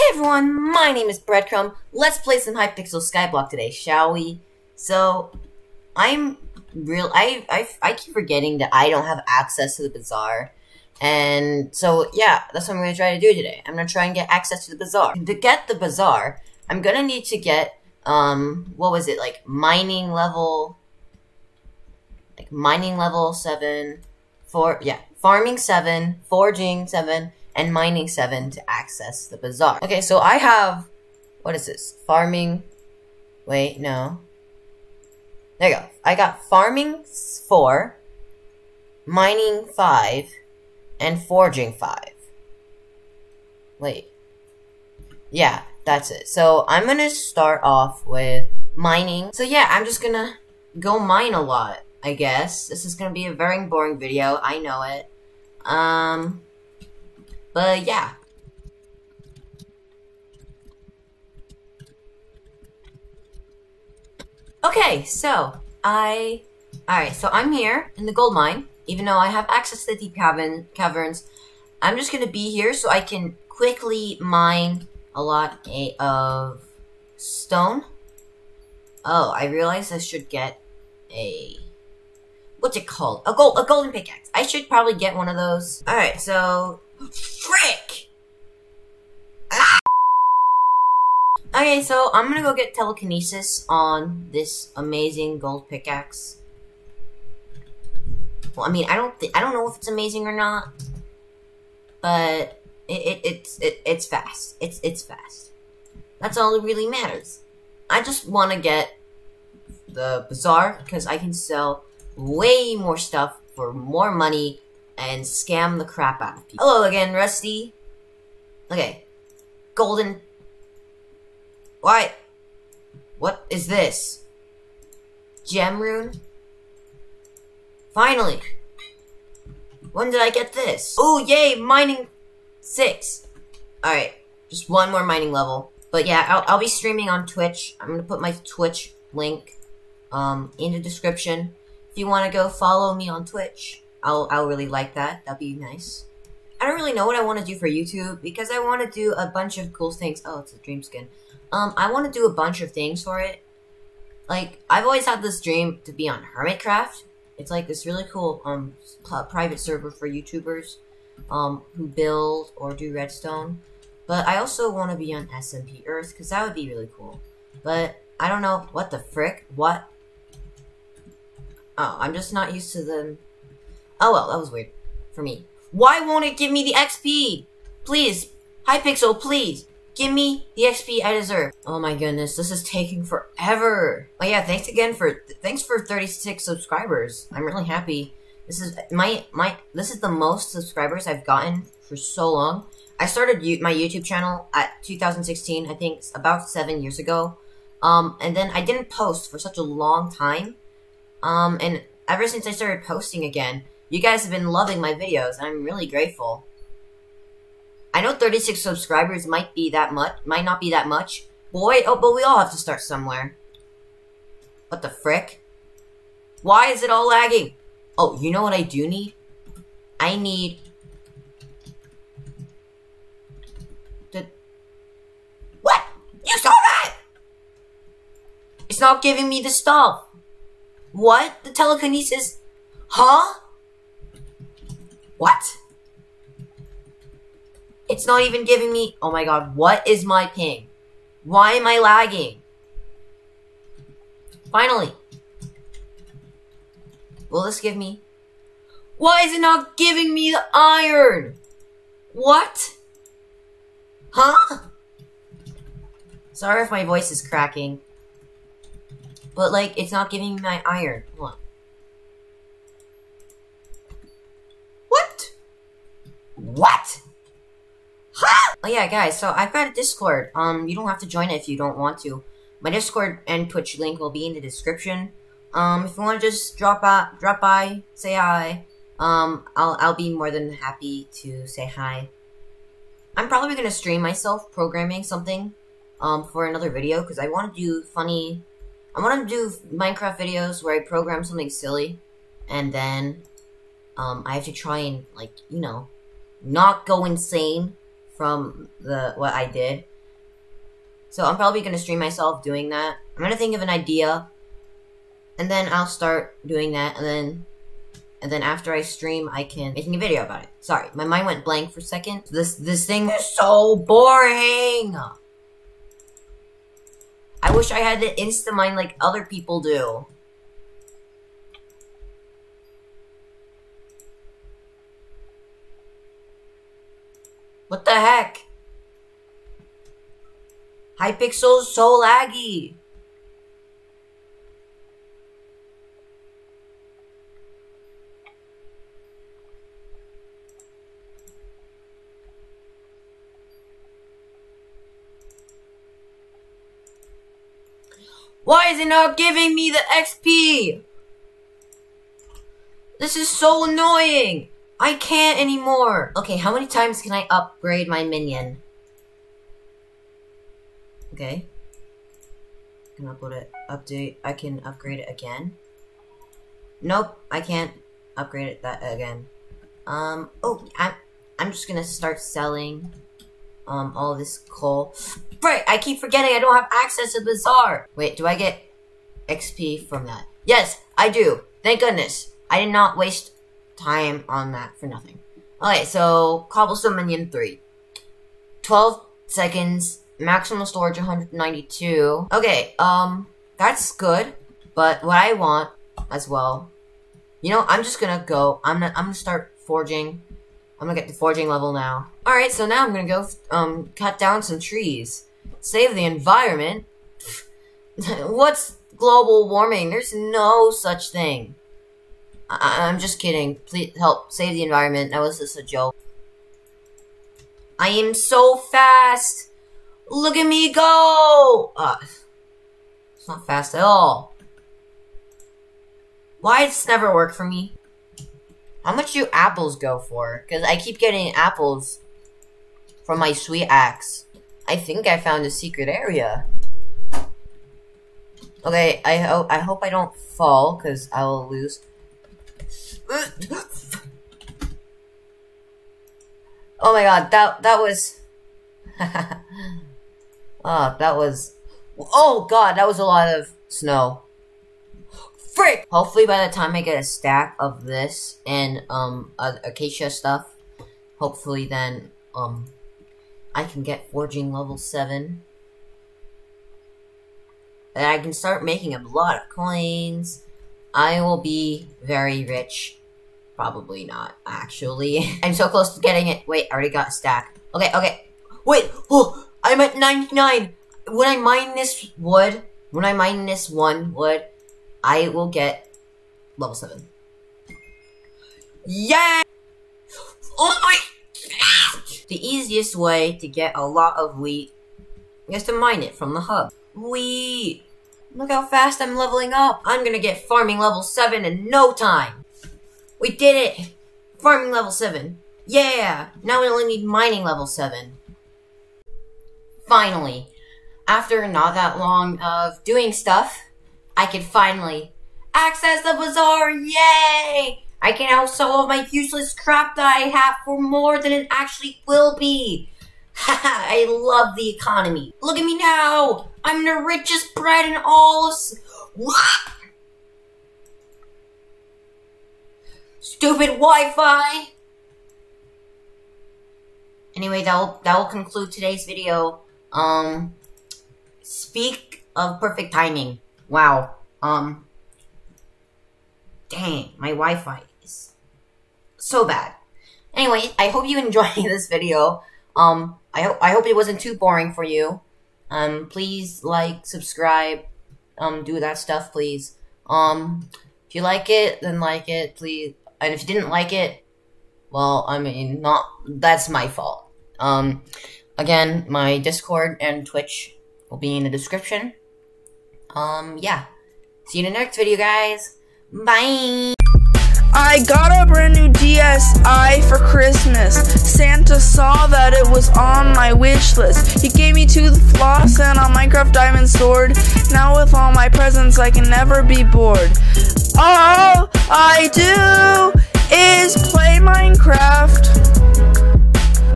Hey everyone, my name is Breadcrumb. Let's play some Hypixel Skyblock today, shall we? So, I'm real. I, I I keep forgetting that I don't have access to the bazaar, and so yeah, that's what I'm gonna try to do today. I'm gonna try and get access to the bazaar. To get the bazaar, I'm gonna need to get um what was it like mining level, like mining level seven, four yeah, farming seven, forging seven and mining 7 to access the bazaar. Okay, so I have, what is this? Farming, wait, no. There you go. I got farming 4, mining 5, and forging 5. Wait. Yeah, that's it. So I'm gonna start off with mining. So yeah, I'm just gonna go mine a lot, I guess. This is gonna be a very boring video, I know it. Um, but yeah. Okay, so I Alright, so I'm here in the gold mine, even though I have access to the deep cavern caverns. I'm just gonna be here so I can quickly mine a lot of stone. Oh, I realize I should get a what's it called? A gold a golden pickaxe. I should probably get one of those. Alright, so Frick! Ah! Okay, so I'm gonna go get telekinesis on this amazing gold pickaxe. Well, I mean, I don't I don't know if it's amazing or not, but it, it it's it, it's fast. It's it's fast. That's all that really matters. I just want to get the bazaar because I can sell way more stuff for more money and scam the crap out of people. Hello again, Rusty. Okay. Golden... Why? What is this? Gem rune? Finally! When did I get this? Oh, yay! Mining 6! Alright, just one more mining level. But yeah, I'll, I'll be streaming on Twitch. I'm gonna put my Twitch link um, in the description. If you want to go follow me on Twitch. I'll, I'll really like that. That'd be nice. I don't really know what I want to do for YouTube because I want to do a bunch of cool things. Oh, it's a dream skin. Um, I want to do a bunch of things for it. Like, I've always had this dream to be on Hermitcraft. It's like this really cool um private server for YouTubers um who build or do redstone. But I also want to be on SMP Earth because that would be really cool. But I don't know what the frick. What? Oh, I'm just not used to them Oh well, that was weird. For me. Why won't it give me the XP? Please. Hypixel, please. Give me the XP I deserve. Oh my goodness, this is taking forever. Oh yeah, thanks again for thanks for 36 subscribers. I'm really happy. This is my my this is the most subscribers I've gotten for so long. I started my YouTube channel at 2016, I think about 7 years ago. Um and then I didn't post for such a long time. Um and ever since I started posting again, you guys have been loving my videos, and I'm really grateful. I know 36 subscribers might be that much, might not be that much. Boy, oh, but we all have to start somewhere. What the frick? Why is it all lagging? Oh, you know what I do need? I need... The... What? You saw that? It's not giving me the stuff. What? The telekinesis? Huh? What? It's not even giving me... Oh my god, what is my ping? Why am I lagging? Finally. Will this give me... Why is it not giving me the iron? What? Huh? Sorry if my voice is cracking. But, like, it's not giving me my iron. Hold on. What? Huh? Oh yeah, guys, so I've got a Discord. Um, you don't have to join it if you don't want to. My Discord and Twitch link will be in the description. Um, if you want to just drop by, drop by, say hi, um, I'll, I'll be more than happy to say hi. I'm probably gonna stream myself programming something, um, for another video, because I want to do funny, I want to do Minecraft videos where I program something silly, and then, um, I have to try and, like, you know, not go insane from the what I did. So I'm probably gonna stream myself doing that. I'm gonna think of an idea, and then I'll start doing that, and then and then after I stream, I can making a video about it. Sorry, my mind went blank for a second. This this thing is so boring. I wish I had the insta mind like other people do. What the heck? Hypixel's so laggy. Why is it not giving me the XP? This is so annoying. I can't anymore. Okay, how many times can I upgrade my minion? Okay. I can upload it. Update. I can upgrade it again. Nope, I can't upgrade it that again. Um, oh, I'm, I'm just gonna start selling, um, all this coal. Right, I keep forgetting I don't have access to the Bazaar. Wait, do I get XP from that? Yes, I do. Thank goodness. I did not waste time on that for nothing. Okay, so Cobblestone Minion 3. 12 seconds, maximum storage 192. Okay, um, that's good, but what I want as well, you know, I'm just gonna go, I'm gonna, I'm gonna start forging. I'm gonna get the forging level now. Alright, so now I'm gonna go, um, cut down some trees. Save the environment? What's global warming? There's no such thing. I am just kidding. Please help save the environment. That was just a joke. I am so fast. Look at me go. Uh, it's not fast at all. Why it's never worked for me? How much do apples go for? Because I keep getting apples from my sweet axe. I think I found a secret area. Okay, I hope I hope I don't fall because I will lose. Oh my god, that that was Oh, that was Oh god, that was a lot of snow. Frick! Hopefully by the time I get a stack of this and um acacia stuff, hopefully then um I can get forging level 7. And I can start making a lot of coins. I will be very rich Probably not, actually. I'm so close to getting it. Wait, I already got a stack. Okay, okay. Wait, oh, I'm at 99. When I mine this wood, when I mine this one wood, I will get level 7. Yeah! Oh my! The easiest way to get a lot of wheat is to mine it from the hub. Wheat! Look how fast I'm leveling up. I'm gonna get farming level 7 in no time. We did it! Farming level 7. Yeah! Now we only need mining level 7. Finally, after not that long of doing stuff, I can finally access the bazaar! Yay! I can now sell all my useless crap that I have for more than it actually will be. Haha, I love the economy. Look at me now! I'm the richest bread in all of... What? Stupid Wi-Fi! Anyway, that will, that will conclude today's video. Um, speak of perfect timing. Wow. Um, dang, my Wi-Fi is so bad. Anyway, I hope you enjoyed this video. Um, I hope I hope it wasn't too boring for you. Um, please like, subscribe, um, do that stuff, please. Um, if you like it, then like it, please. And if you didn't like it, well, I mean, not that's my fault. Um, again, my Discord and Twitch will be in the description. Um, yeah. See you in the next video, guys. Bye. I got a brand new DSi for Christmas. Santa saw that it was on my wish list. He gave me two floss and a Minecraft diamond sword. Now with all my presents, I can never be bored. All I do is play Minecraft.